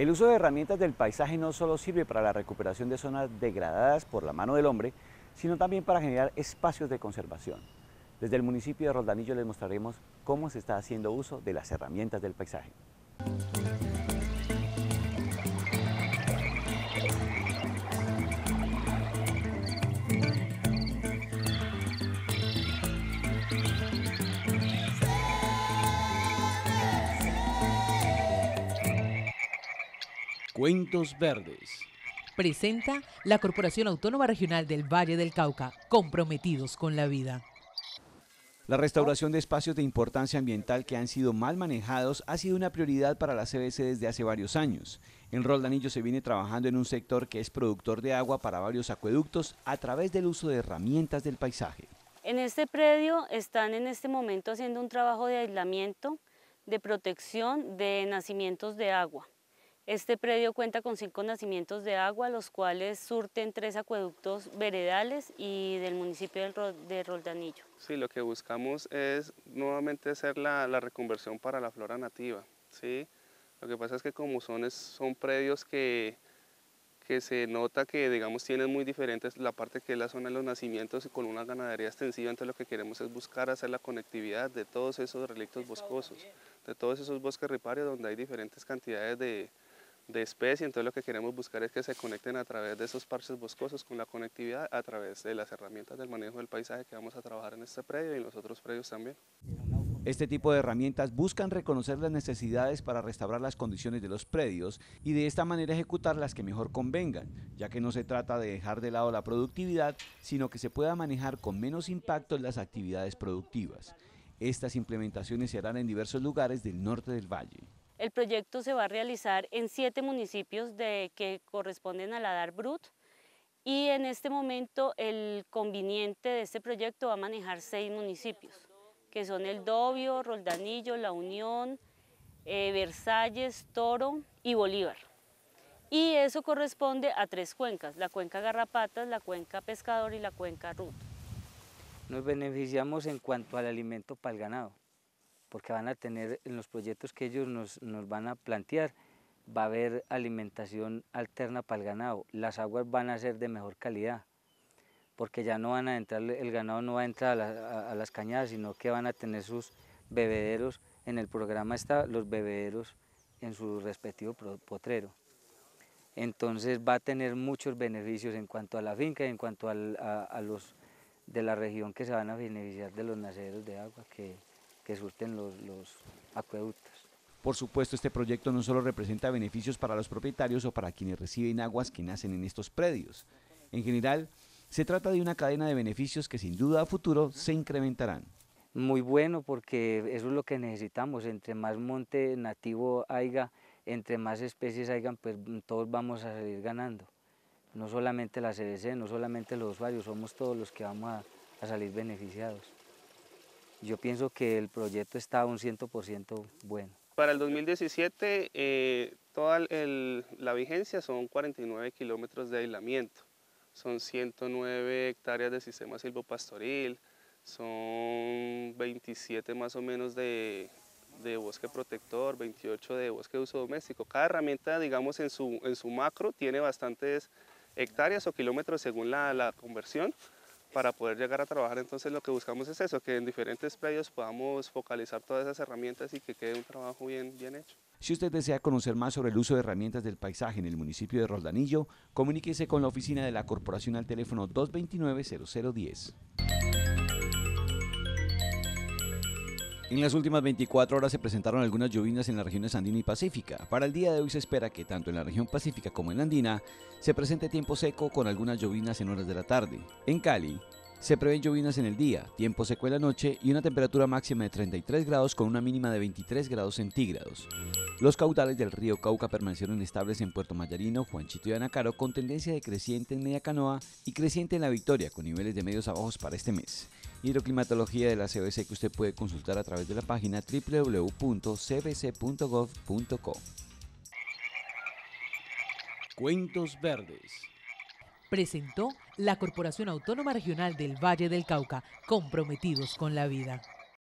El uso de herramientas del paisaje no solo sirve para la recuperación de zonas degradadas por la mano del hombre, sino también para generar espacios de conservación. Desde el municipio de Roldanillo les mostraremos cómo se está haciendo uso de las herramientas del paisaje. Cuentos Verdes. Presenta la Corporación Autónoma Regional del Valle del Cauca, comprometidos con la vida. La restauración de espacios de importancia ambiental que han sido mal manejados ha sido una prioridad para la CBC desde hace varios años. En Roldanillo se viene trabajando en un sector que es productor de agua para varios acueductos a través del uso de herramientas del paisaje. En este predio están en este momento haciendo un trabajo de aislamiento, de protección de nacimientos de agua. Este predio cuenta con cinco nacimientos de agua, los cuales surten tres acueductos veredales y del municipio de Roldanillo. Sí, lo que buscamos es nuevamente hacer la, reconversión para la flora nativa. ¿sí? Lo que pasa es que como son, son predios que, que se nota que digamos tienen muy diferentes la parte que es la zona de los nacimientos con una ganadería extensiva, entonces lo que queremos es buscar hacer la conectividad de todos esos relictos boscosos, de todos esos bosques riparios donde hay diferentes cantidades de, de especie, entonces lo que queremos buscar es que se conecten a través de esos parches boscosos con la conectividad a través de las herramientas del manejo del paisaje que vamos a trabajar en este predio y en los otros predios también. Este tipo de herramientas buscan reconocer las necesidades para restaurar las condiciones de los predios y de esta manera ejecutar las que mejor convengan, ya que no se trata de dejar de lado la productividad, sino que se pueda manejar con menos impacto las actividades productivas. Estas implementaciones se harán en diversos lugares del norte del valle. El proyecto se va a realizar en siete municipios de, que corresponden a la DAR Brut y en este momento el conveniente de este proyecto va a manejar seis municipios, que son el Dobio, Roldanillo, La Unión, eh, Versalles, Toro y Bolívar. Y eso corresponde a tres cuencas, la cuenca Garrapatas, la cuenca Pescador y la cuenca Rut. Nos beneficiamos en cuanto al alimento para el ganado porque van a tener en los proyectos que ellos nos, van a plantear, va a haber alimentación alterna para el ganado, las aguas van a ser de mejor calidad, porque ya no van a entrar, el ganado no va a entrar a, las cañadas, sino que van a tener sus bebederos, en el programa está los bebederos en su respectivo potrero. Entonces va a tener muchos beneficios en cuanto a la finca y en cuanto a, a los de la región que se van a beneficiar de los naceros de agua que, que surten los, acueductos. Por supuesto, este proyecto no solo representa beneficios para los propietarios o para quienes reciben aguas que nacen en estos predios. En general, se trata de una cadena de beneficios que sin duda a futuro se incrementarán. Muy bueno porque eso es lo que necesitamos, entre más monte nativo haya, entre más especies hayan, pues todos vamos a salir ganando. No solamente la CDC, no solamente los usuarios, somos todos los que vamos a salir beneficiados. Yo pienso que el proyecto está un 100% bueno. Para el 2017, eh, toda la vigencia son 49 kilómetros de aislamiento, son 109 hectáreas de sistema silvopastoril, son 27 más o menos de, bosque protector, 28 de bosque de uso doméstico. Cada herramienta, digamos, en su, macro tiene bastantes hectáreas o kilómetros según la, la conversión, para poder llegar a trabajar. Entonces lo que buscamos es eso, que en diferentes predios podamos focalizar todas esas herramientas y que quede un trabajo bien, bien hecho. Si usted desea conocer más sobre el uso de herramientas del paisaje en el municipio de Roldanillo, comuníquese con la oficina de la corporación al teléfono 229-0010. En las últimas 24 horas se presentaron algunas lluvias en las regiones andina y pacífica. Para el día de hoy se espera que tanto en la región pacífica como en la andina se presente tiempo seco con algunas lluvias en horas de la tarde. En Cali se prevén lluvias en el día, tiempo seco en la noche y una temperatura máxima de 33 grados con una mínima de 23 grados centígrados. Los caudales del río Cauca permanecieron estables en Puerto Mayarino, Juanchito y Anacaro con tendencia decreciente en Media Canoa y creciente en La Victoria con niveles de medios a bajos para este mes hidroclimatología de la CBC que usted puede consultar a través de la página www.cbc.gov.co. Cuentos Verdes. Presentó la Corporación Autónoma Regional del Valle del Cauca, comprometidos con la vida.